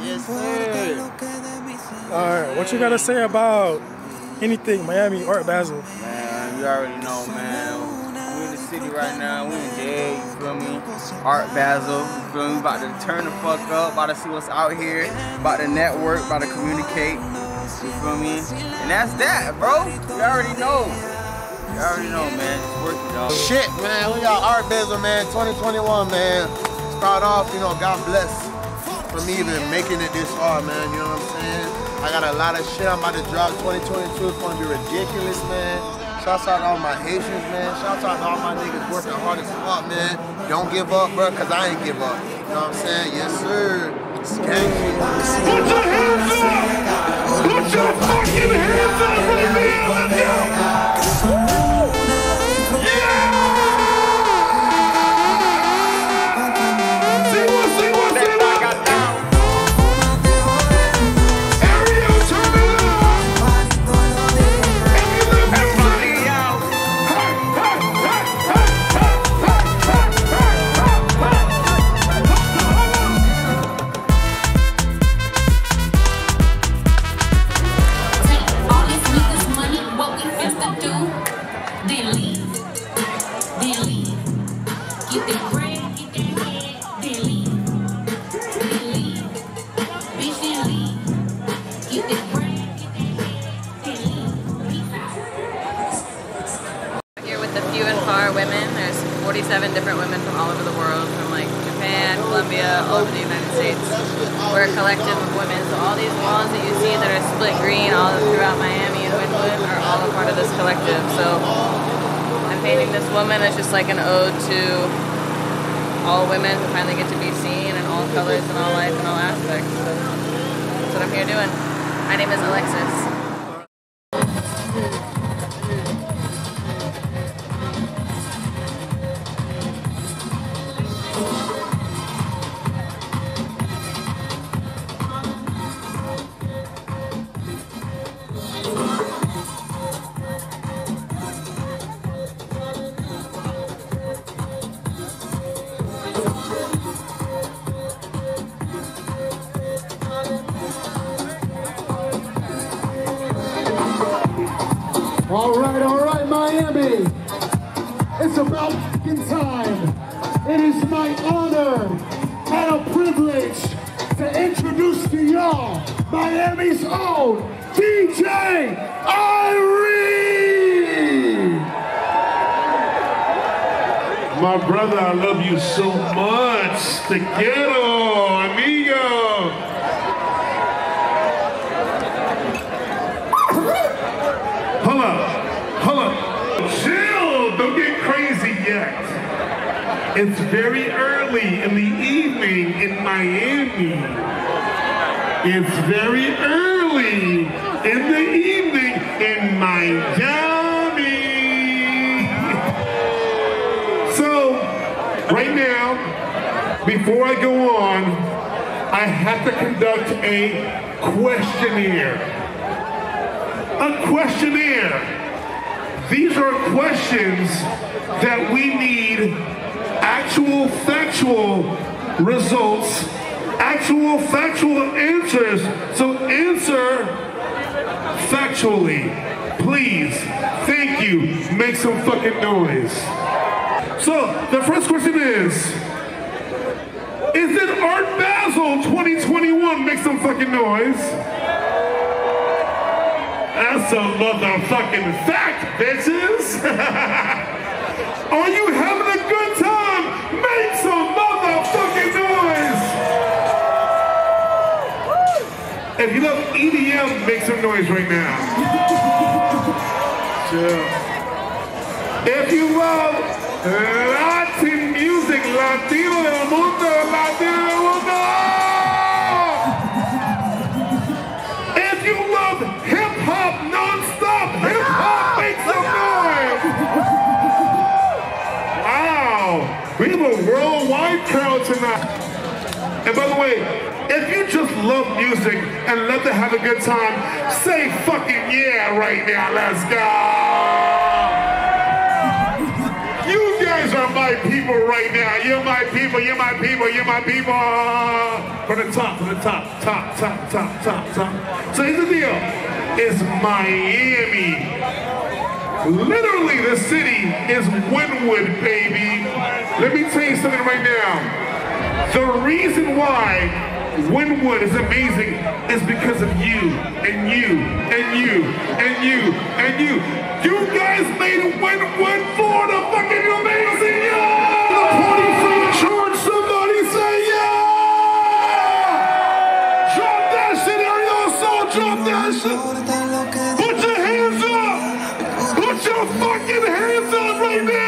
Yes, sir. All right, what you gotta say about anything Miami Art Basel? Man, you already know, man. We in the city right now. We in there. You feel me? Art Basel. You feel me? About to turn the fuck up. About to see what's out here. About to network. About to communicate. You feel me? And that's that, bro. You already know. You already know, man. It's working, dog. Shit, man. We got Art Basel, man. 2021, man. Start off, you know, God bless for me even making it this far, man. You know what I'm saying? I got a lot of shit I'm about to drop. 2022 is gonna be ridiculous, man. Shouts out to all my Haitians, man. Shouts out to all my niggas working hard as fuck, man. Don't give up, bro, cause I ain't give up. You know what I'm saying? Yes, sir. Skank Put your hands up! Here with the few and far women. There's 47 different women from all over the world, from like Japan, Colombia, all over the United States. We're a collective of women. So all these walls that you see that are split green all throughout Miami and Wynwood are all a part of this collective. So I'm painting this woman as just like an ode to all women who finally get to be seen in all colors and all life and all aspects. So that's what I'm here doing. My name is Alexis. All right, all right, Miami. It's about fucking time. It is my honor and a privilege to introduce to y'all Miami's own DJ Irene. My brother, I love you so much. Te quiero, amigo. Hold up, hold up. Chill, don't get crazy yet. It's very early in the evening in Miami. It's very early in the evening in Miami. So, right now, before I go on, I have to conduct a questionnaire. A questionnaire. These are questions that we need actual factual results, actual factual answers. So answer factually. Please. Thank you. Make some fucking noise. So the first question is, is it Art Basel 2021? Make some fucking noise. That's a motherfucking fact, bitches. Are you having make some noise right now. Chill. If you love Latin music, Latino del mundo, Latino del mundo. If you love hip hop non-stop, hip hop, make some noise. Wow, we have a worldwide crowd tonight. And by the way, if you just love music and love to have a good time, say fucking yeah right now. Let's go. You guys are my people right now. You're my people, you're my people, you're my people. From the top, from the top, top, top, top, top, top. So here's the deal. It's Miami. Literally, the city is Wynwood, baby. Let me tell you something right now. The reason why Wynwood is amazing is because of you and you and you and you and you. You guys made Wynwood, Florida fucking amazing, yeah! The somebody say yeah! Drop that shit, Ariel Soul, drop that shit! Put your hands up! Put your fucking hands up right now,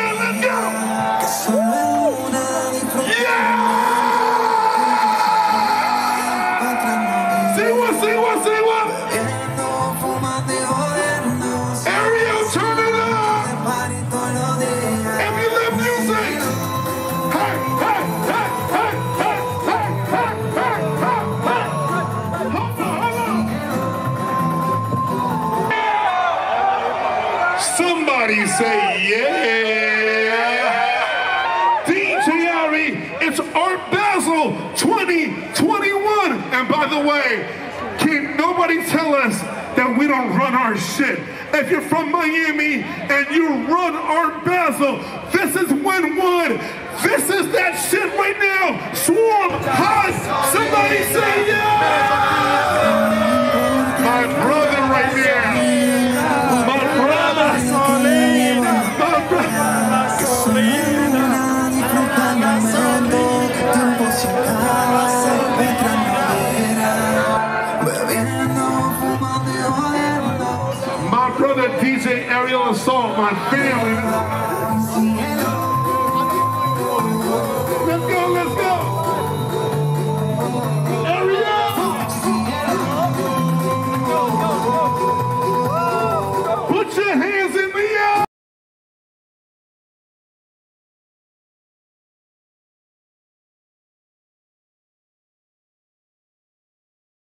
Somebody say yeah! DJ Ari, it's Art Basel 2021! And by the way, can nobody tell us that we don't run our shit? If you're from Miami and you run Art Basel, this is Wynwood. This is that shit right now. Swarm, hot. Somebody say yeah! My brother DJ Ariel Assault, my family. Let's go, let's go.